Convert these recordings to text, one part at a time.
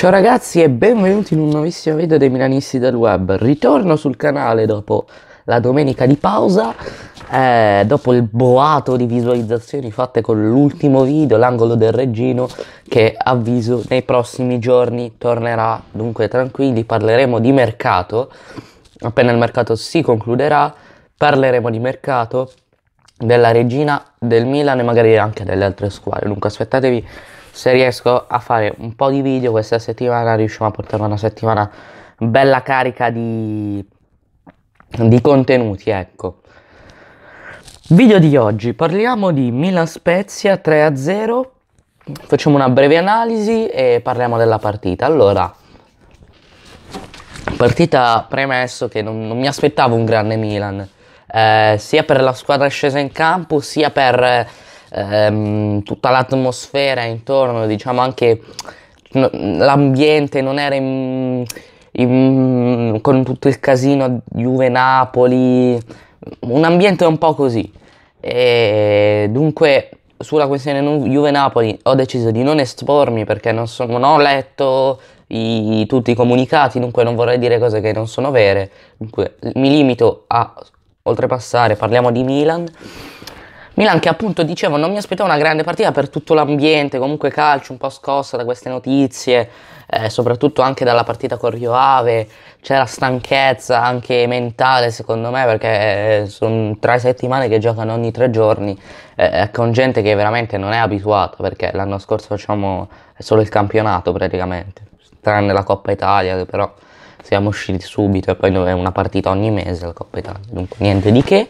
Ciao ragazzi e benvenuti in un nuovissimo video dei Milanisti del Web. Ritorno sul canale dopo la domenica di pausa, eh, dopo il boato di visualizzazioni fatte con l'ultimo video, l'angolo del regino, che avviso nei prossimi giorni tornerà. Dunque tranquilli, parleremo di mercato. Appena il mercato si concluderà, parleremo di mercato, della regina, del Milan e magari anche delle altre squadre. Dunque aspettatevi se riesco a fare un po' di video questa settimana riusciamo a portare una settimana bella carica di, di contenuti ecco. Video di oggi. Parliamo di Milan Spezia 3 0 facciamo una breve analisi e parliamo della partita. Allora partita premesso che non, non mi aspettavo un grande Milan eh, sia per la squadra scesa in campo sia per ehm, tutta l'atmosfera intorno, diciamo anche l'ambiente non era in, in, con tutto il casino Juve-Napoli, un ambiente un po' così. E dunque sulla questione Juve-Napoli ho deciso di non espormi perché non, so, non ho letto i, tutti i comunicati, dunque non vorrei dire cose che non sono vere. Dunque mi limito a oltrepassare, parliamo di Milan. Milan che appunto dicevo non mi aspettavo una grande partita per tutto l'ambiente, comunque calcio un po' scossa da queste notizie, eh, soprattutto anche dalla partita con Rio Ave, c'era stanchezza anche mentale secondo me perché eh, sono tre settimane che giocano ogni tre giorni eh, con gente che veramente non è abituata perché l'anno scorso facciamo solo il campionato praticamente, tranne la Coppa Italia che però siamo usciti subito e poi è una partita ogni mese la Coppa Italia, dunque niente di che.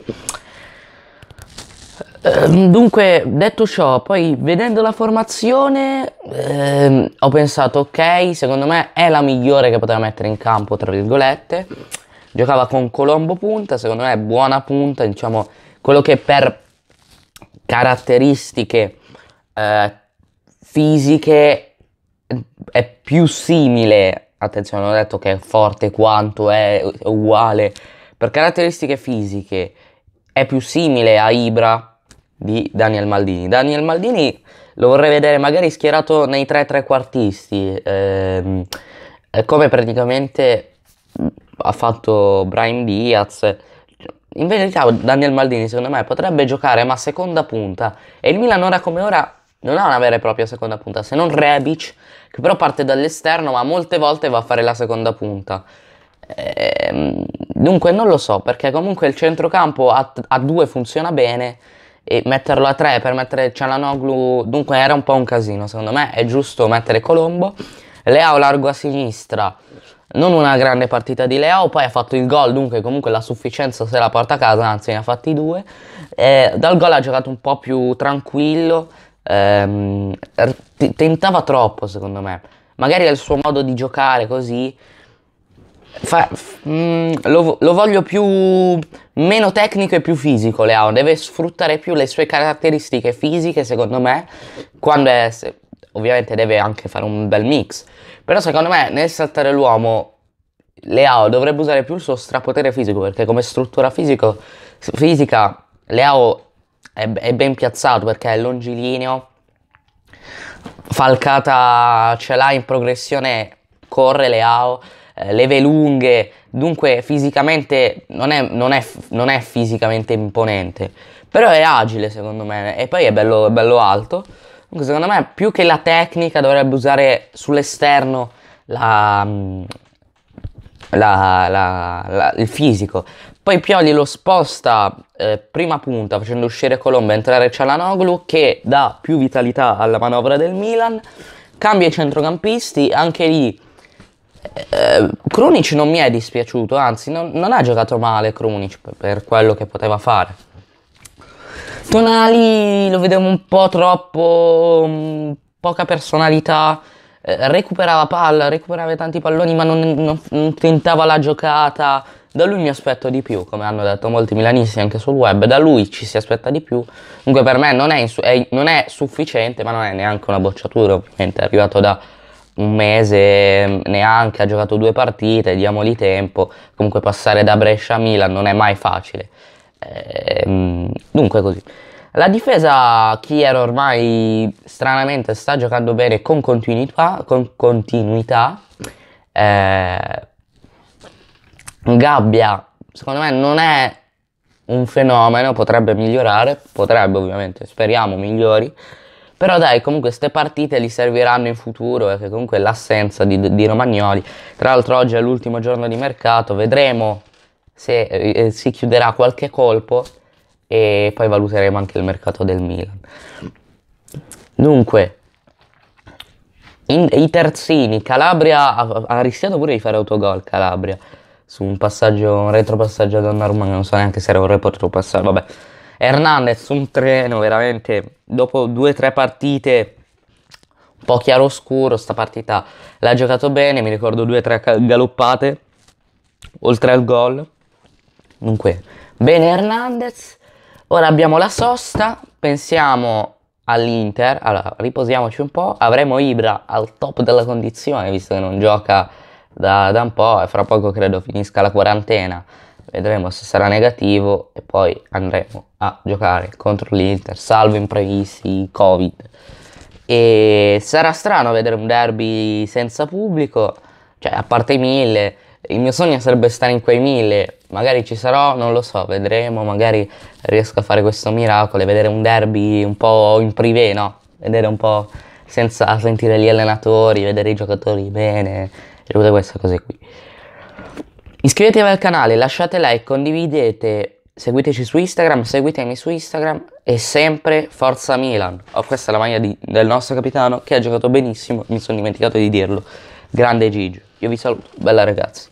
Ehm, dunque, detto ciò, poi vedendo la formazione ehm, ho pensato, ok, secondo me è la migliore che poteva mettere in campo, tra virgolette. Giocava con Colombo punta, secondo me è buona punta, diciamo, quello che per caratteristiche eh, fisiche è più simile, attenzione, non ho detto che è forte quanto è uguale, per caratteristiche fisiche è più simile a Ibra, di Daniel Maldini. Daniel Maldini lo vorrei vedere magari schierato nei tre trequartisti, ehm, come praticamente ha fatto Brian Diaz. In verità Daniel Maldini secondo me potrebbe giocare ma seconda punta e il Milan ora come ora non ha una vera e propria seconda punta, se non Rebic, che però parte dall'esterno ma molte volte va a fare la seconda punta. Ehm, dunque non lo so perché comunque il centrocampo a, a due funziona bene e metterlo a 3 per mettere Cialanoglu, dunque era un po' un casino secondo me, è giusto mettere Colombo, Leao largo a sinistra, non una grande partita di Leao, poi ha fatto il gol, dunque comunque la sufficienza se la porta a casa, anzi ne ha fatti due, e dal gol ha giocato un po' più tranquillo, ehm, tentava troppo secondo me, magari è il suo modo di giocare così, Fa, mm, lo, lo, voglio più meno tecnico e più fisico Leao. Deve sfruttare più le sue caratteristiche fisiche secondo me quando è ovviamente deve anche fare un bel mix. Però secondo me nel saltare l'uomo Leao dovrebbe usare più il suo strapotere fisico perché come struttura fisico, fisica Leao è, è ben piazzato perché è longilineo Falcata ce l'ha in progressione corre Leao leve lunghe, dunque fisicamente non è, non, è, non è, fisicamente imponente, però è agile secondo me e poi è bello, è bello alto. Dunque secondo me più che la tecnica dovrebbe usare sull'esterno la, la, la, il fisico. Poi Pioli lo sposta eh, prima punta facendo uscire Colombo e entrare Cialanoglu che dà più vitalità alla manovra del Milan. Cambia i centrocampisti, anche lì eh, Krunic non mi è dispiaciuto, anzi non, non ha giocato male Krunic per, quello che poteva fare. Tonali lo vedevo un po' troppo, mm, poca personalità, eh, recuperava palla, recuperava tanti palloni ma non, non, non, tentava la giocata. Da lui mi aspetto di più, come hanno detto molti milanisti anche sul web, da lui ci si aspetta di più. Comunque per me non è, è, non è sufficiente, ma non è neanche una bocciatura, ovviamente è arrivato da un mese neanche, ha giocato due partite, diamogli tempo, comunque passare da Brescia a Milan non è mai facile. Ehm, dunque così. La difesa, Kier ormai stranamente sta giocando bene con continuità. Con continuità. Eh, Gabbia, secondo me, non è un fenomeno, potrebbe migliorare, potrebbe ovviamente, speriamo migliori. Però dai, comunque queste partite gli serviranno in futuro perché comunque l'assenza di, di Romagnoli. Tra l'altro oggi è l'ultimo giorno di mercato, vedremo se eh, si chiuderà qualche colpo e poi valuteremo anche il mercato del Milan. Dunque, in, i terzini, Calabria ha, ha, rischiato pure di fare autogol, Calabria, su un passaggio, un retropassaggio a Donnarumma, non so neanche se era un retropassaggio, vabbè. Hernandez, un treno, veramente, dopo due o tre partite un po' chiaro-scuro, sta partita l'ha giocato bene, mi ricordo due o tre galoppate, oltre al gol. Dunque, bene Hernandez. Ora abbiamo la sosta, pensiamo all'Inter, allora riposiamoci un po', avremo Ibra al top della condizione visto che non gioca da, da un po' e fra poco credo finisca la quarantena, vedremo se sarà negativo e poi andremo a giocare contro l'Inter, salvo imprevisti, Covid. E sarà strano vedere un derby senza pubblico, cioè a parte i mille, il mio sogno sarebbe stare in quei mille, magari ci sarò, non lo so, vedremo, magari riesco a fare questo miracolo e vedere un derby un po' in privé, no? Vedere un po' senza sentire gli allenatori, vedere i giocatori bene, e tutte queste cose qui. Iscrivetevi al canale, lasciate like, condividete, seguiteci su Instagram, seguitemi su Instagram e sempre Forza Milan. Oh, questa è la maglia di, del nostro capitano che ha giocato benissimo, mi sono dimenticato di dirlo. Grande Gigi. Io vi saluto, bella ragazzi.